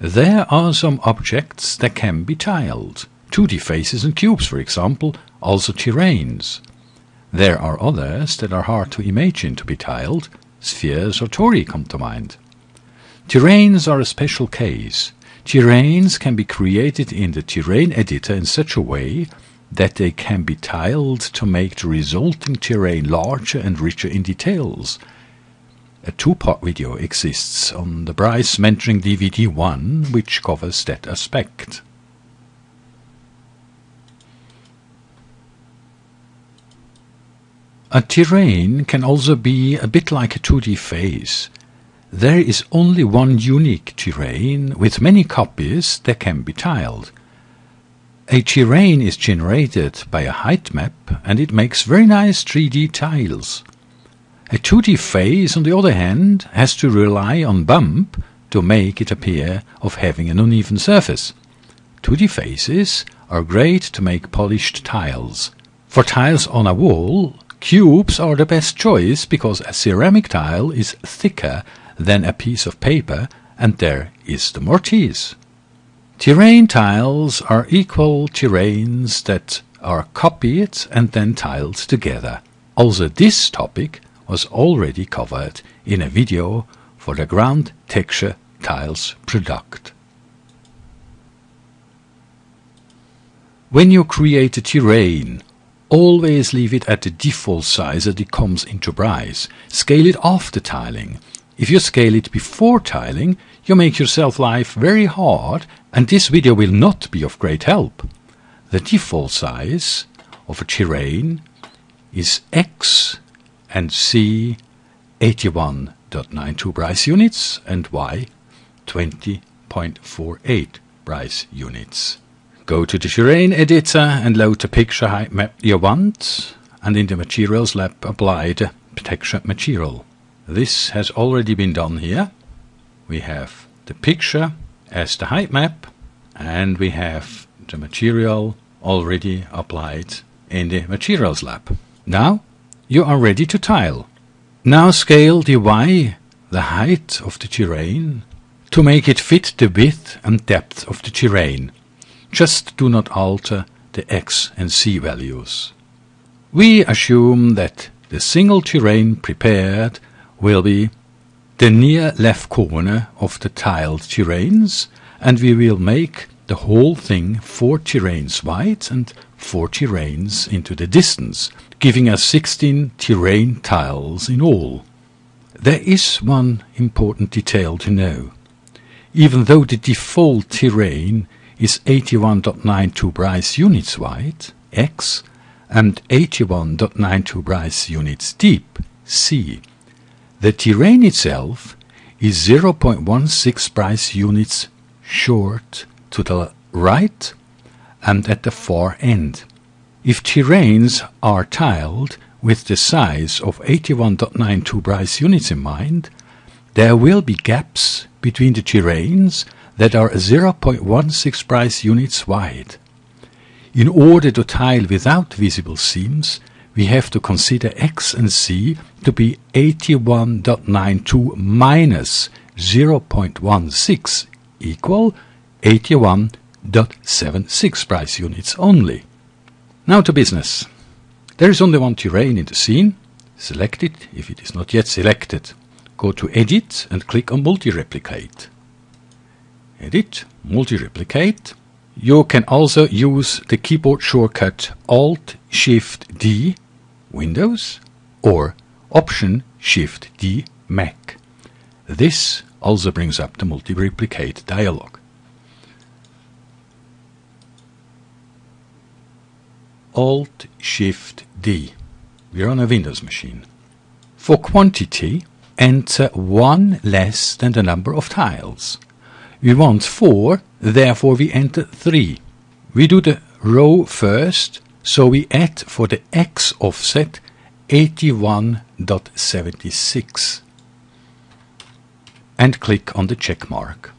There are some objects that can be tiled. 2D faces and cubes, for example, also terrains. There are others that are hard to imagine to be tiled. Spheres or tori come to mind. Terrains are a special case. Terrains can be created in the terrain editor in such a way that they can be tiled to make the resulting terrain larger and richer in details. A two-part video exists on the Bryce Mentoring DVD 1 which covers that aspect. A terrain can also be a bit like a 2D face. There is only one unique terrain with many copies that can be tiled. A terrain is generated by a height map and it makes very nice 3D tiles. A 2D face, on the other hand, has to rely on bump to make it appear of having an uneven surface. 2D faces are great to make polished tiles. For tiles on a wall, Cubes are the best choice because a ceramic tile is thicker than a piece of paper and there is the mortise. Terrain tiles are equal terrains that are copied and then tiled together. Also this topic was already covered in a video for the ground texture tiles product. When you create a terrain Always leave it at the default size that it comes into Bryce. Scale it after tiling. If you scale it before tiling, you make yourself life very hard and this video will not be of great help. The default size of a terrain is X and C 81.92 Bryce units and Y 20.48 Bryce units. Go to the terrain editor and load the picture height map you want and in the materials lab apply the texture material. This has already been done here. We have the picture as the height map and we have the material already applied in the materials lab. Now you are ready to tile. Now scale the Y, the height of the terrain, to make it fit the width and depth of the terrain. Just do not alter the x and c values. We assume that the single terrain prepared will be the near left corner of the tiled terrains and we will make the whole thing four terrains wide and four terrains into the distance, giving us 16 terrain tiles in all. There is one important detail to know. Even though the default terrain is 81.92 Bryce units wide, X, and 81.92 Bryce units deep, C. The terrain itself is 0.16 Bryce units short to the right and at the far end. If terrains are tiled with the size of 81.92 Bryce units in mind, there will be gaps between the terrains that are 0.16 Bryce units wide. In order to tile without visible seams, we have to consider x and c to be 81.92 minus 0.16 equal 81.76 Bryce units only. Now to business. There is only one terrain in the scene. Select it if it is not yet selected. Go to Edit and click on Multi-Replicate edit, multi-replicate. You can also use the keyboard shortcut Alt Shift D Windows or Option Shift D Mac. This also brings up the multi-replicate dialog. Alt Shift D. We're on a Windows machine. For quantity, enter one less than the number of tiles. We want 4, therefore we enter 3. We do the row first, so we add for the x offset 81.76 and click on the check mark.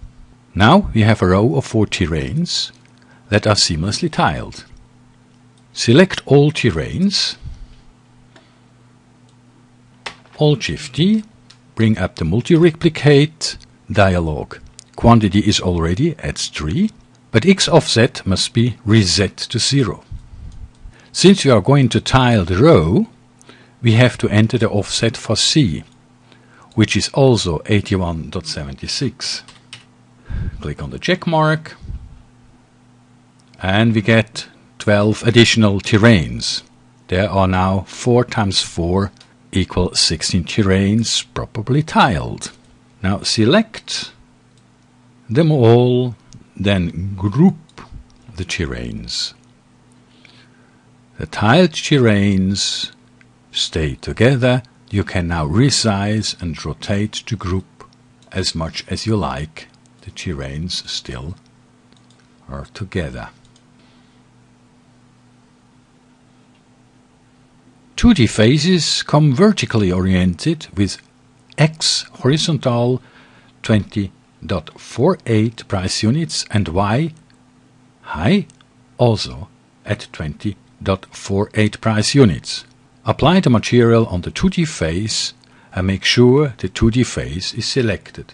Now we have a row of 4 terrains that are seamlessly tiled. Select all terrains, Alt Shift D, bring up the multi-replicate dialog. quantity is already at 3, but x offset must be reset to 0. Since we are going to tile the row, we have to enter the offset for C, which is also 81.76. Click on the check mark, and we get 12 additional terrains. There are now 4 times 4 equal 16 terrains probably tiled. Now select them all, then group the terrains. The tiled terrains stay together. You can now resize and rotate the group as much as you like. The terrains still are together. 2D faces come vertically oriented with X horizontal 20.48 Bryce units and Y high also at 20.48 Bryce units. Apply the material on the 2D face and make sure the 2D face is selected.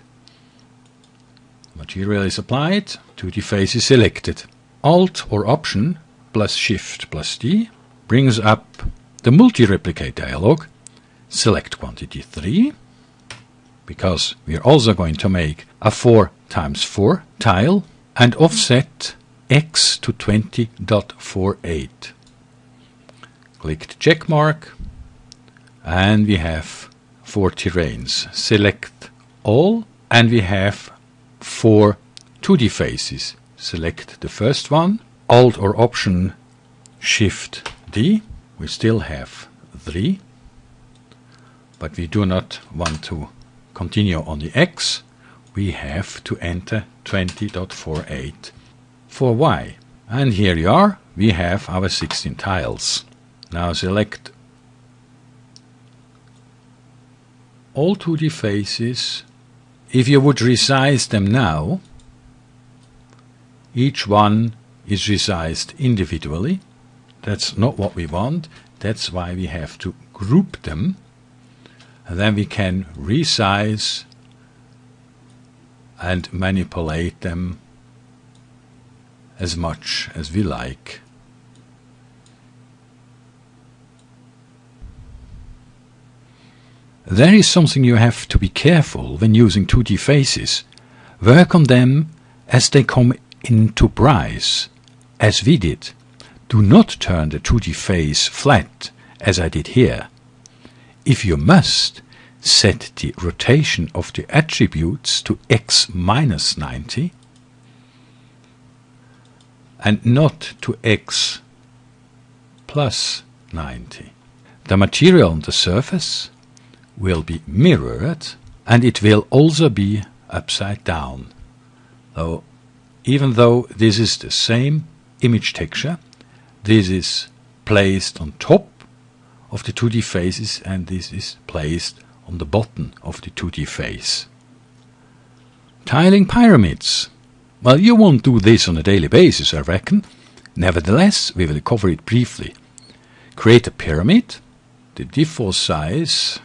Material is applied, 2D face is selected. Alt or Option plus Shift plus D brings up the multi-replicate dialog, select quantity 3, because we are also going to make a 4 times 4 tile, and offset x to 20.48. Click the check mark, and we have four terrains. Select all, and we have four 2D faces. Select the first one, Alt or Option Shift D, we still have 3, but we do not want to continue on the x, we have to enter 20.48 for y. And here you are, we have our 16 tiles. Now select all 2D faces. If you would resize them now, each one is resized individually. That's not what we want. That's why we have to group them. And then we can resize and manipulate them as much as we like. There is something you have to be careful when using 2D faces. Work on them as they come into Bryce, as we did. Do not turn the 2D face flat, as I did here. If you must, set the rotation of the attributes to x minus 90 and not to x plus 90. The material on the surface will be mirrored and it will also be upside down. So even though this is the same image texture, this is placed on top of the 2D faces and this is placed on the bottom of the 2D face. Tiling pyramids. Well, you won't do this on a daily basis, I reckon. Nevertheless, we will cover it briefly. Create a pyramid. The default size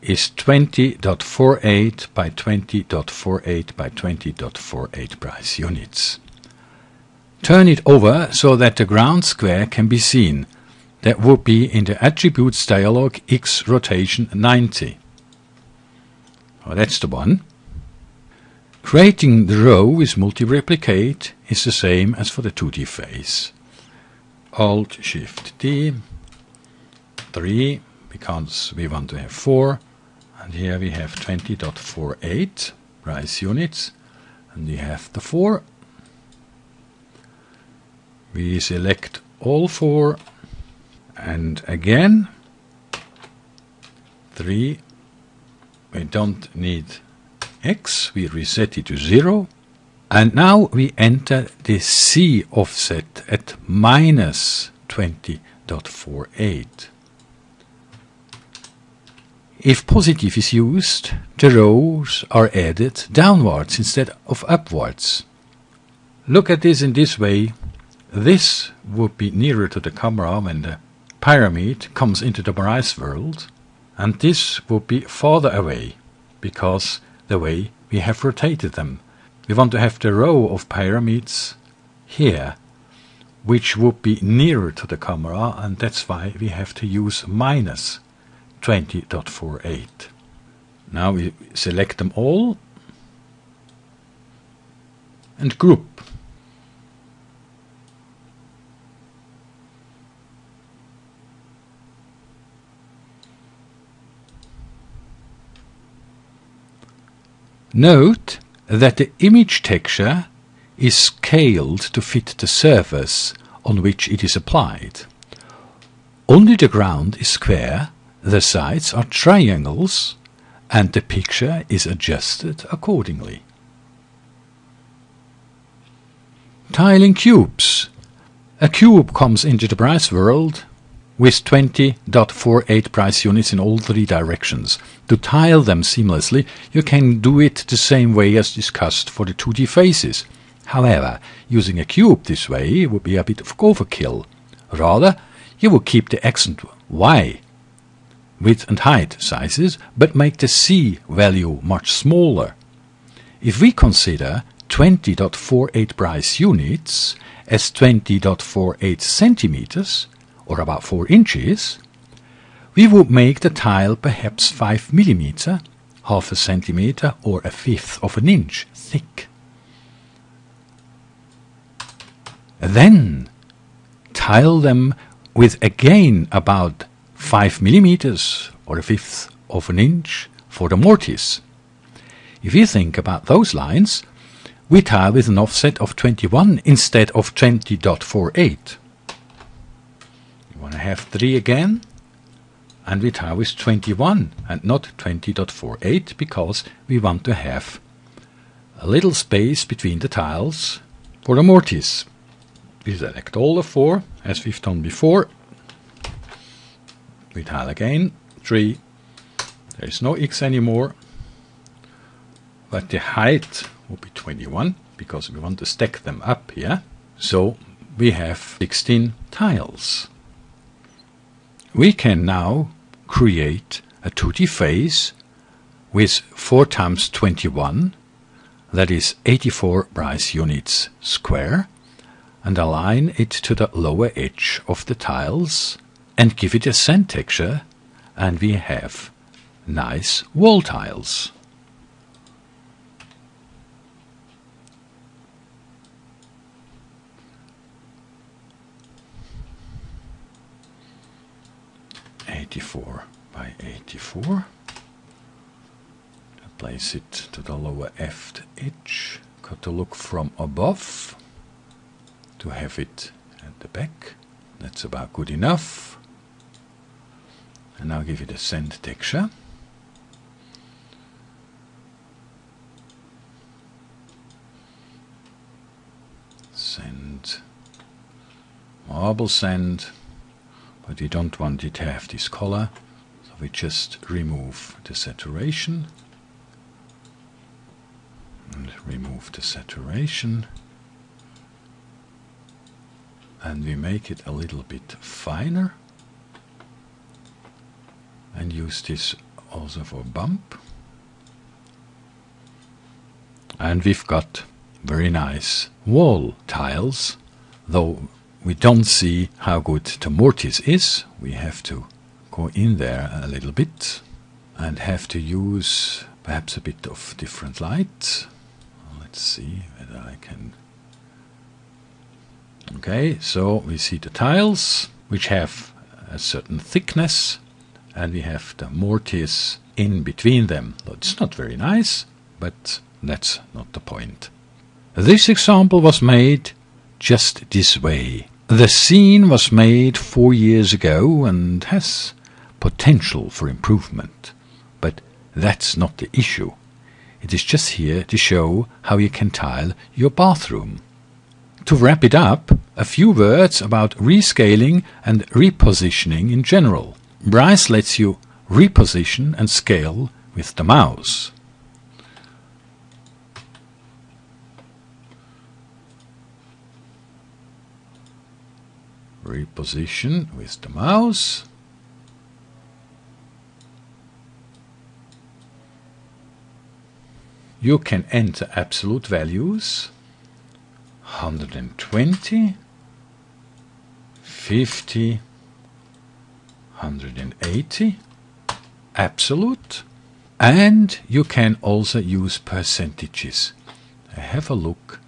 is 20.48 by 20.48 by 20.48 Bryce units. Turn it over so that the ground square can be seen. That would be in the attributes dialog X rotation 90. Oh, that's the one. Creating the row with multi-replicate is the same as for the 2D face. Alt Shift D 3 because we want to have 4 and here we have 20.48 Bryce units and we have the 4 we select all four and again 3 we don't need x we reset it to 0 and now we enter the C offset at minus 20.48 if positive is used, the rows are added downwards instead of upwards. Look at this in this way this would be nearer to the camera when the pyramid comes into the Mirage world, and this would be farther away because the way we have rotated them. we want to have the row of pyramids here, which would be nearer to the camera, and that's why we have to use minus 20.48. Now we select them all and group. Note that the image texture is scaled to fit the surface on which it is applied. Only the ground is square, the sides are triangles, and the picture is adjusted accordingly. Tiling cubes. A cube comes into the Bryce world with 20.48 Bryce units in all three directions. To tile them seamlessly, you can do it the same way as discussed for the 2D faces. However, using a cube this way would be a bit of overkill. Rather, you would keep the and y width and height sizes, but make the c value much smaller. If we consider 20.48 Bryce units as 20.48 centimeters, or about 4 inches, we would make the tile perhaps 5 millimeter, half a centimeter, or a fifth of an inch thick. Then tile them with again about 5 millimeters or a fifth of an inch for the mortise. If you think about those lines, we tile with an offset of 21 instead of 20.48. Want to have 3 again, and we tile with 21 and not 20.48 because we want to have a little space between the tiles for the mortise. We select all the four as we've done before. We tile again, 3. There is no x anymore, but the height will be 21 because we want to stack them up here. So we have 16 tiles. We can now create a 2D face with 4 times 21, that is 84 Bryce units square, and align it to the lower edge of the tiles and give it a sand texture, and we have nice wall tiles. Eighty-four by eighty-four. Place it to the lower left edge. Got to look from above to have it at the back. That's about good enough. And now give it a sand texture. Sand, marble sand, but we don't want it to have this color, so we just remove the saturation. And remove the saturation. And we make it a little bit finer. And use this also for bump. And we've got very nice wall tiles though we don't see how good the mortise is we have to go in there a little bit and have to use perhaps a bit of different light let's see whether I can okay so we see the tiles which have a certain thickness and we have the mortise in between them. It's not very nice, but that's not the point. This example was made just this way. The scene was made four years ago and has potential for improvement, but that's not the issue. It is just here to show how you can tile your bathroom. To wrap it up, a few words about rescaling and repositioning in general. Bryce lets you reposition and scale with the mouse. Reposition with the mouse. you can enter absolute values 120, 50, 180, absolute, and you can also use percentages. Have a look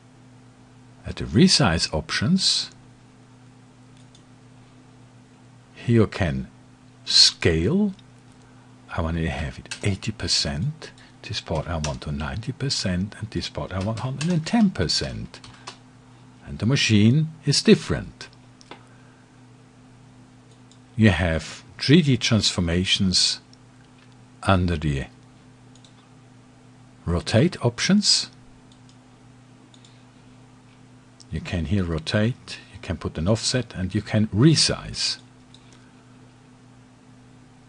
at the resize options. Here you can scale. I want to have it 80%. This part I want to 90% and this part I want 110%. And the machine is different. You have 3D transformations under the rotate options. You can here rotate, you can put an offset and you can resize.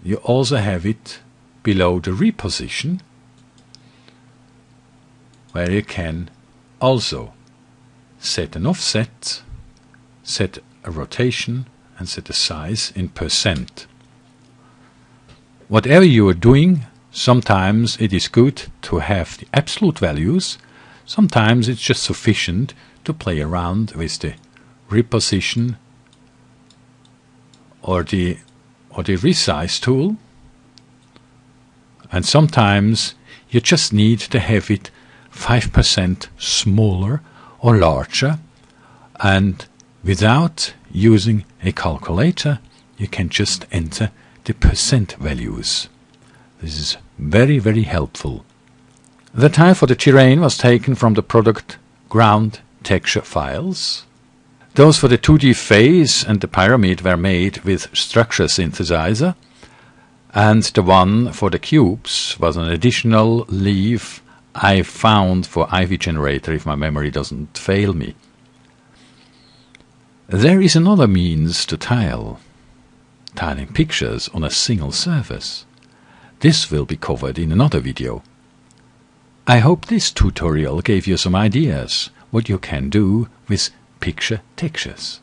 You also have it below the reposition where you can also set an offset, set a rotation and set a size in percent. Whatever you are doing, sometimes it is good to have the absolute values, sometimes it's just sufficient to play around with the reposition or the or the resize tool and sometimes you just need to have it 5% smaller or larger and without using a calculator you can just enter the percent values. This is very very helpful. The tile for the terrain was taken from the product ground texture tiles. Those for the 2D face and the pyramid were made with structure synthesizer and the one for the cubes was an additional leaf I found for Ivy generator if my memory doesn't fail me. There is another means to tile, tiling pictures on a single surface. This will be covered in another video. I hope this tutorial gave you some ideas what you can do with picture textures.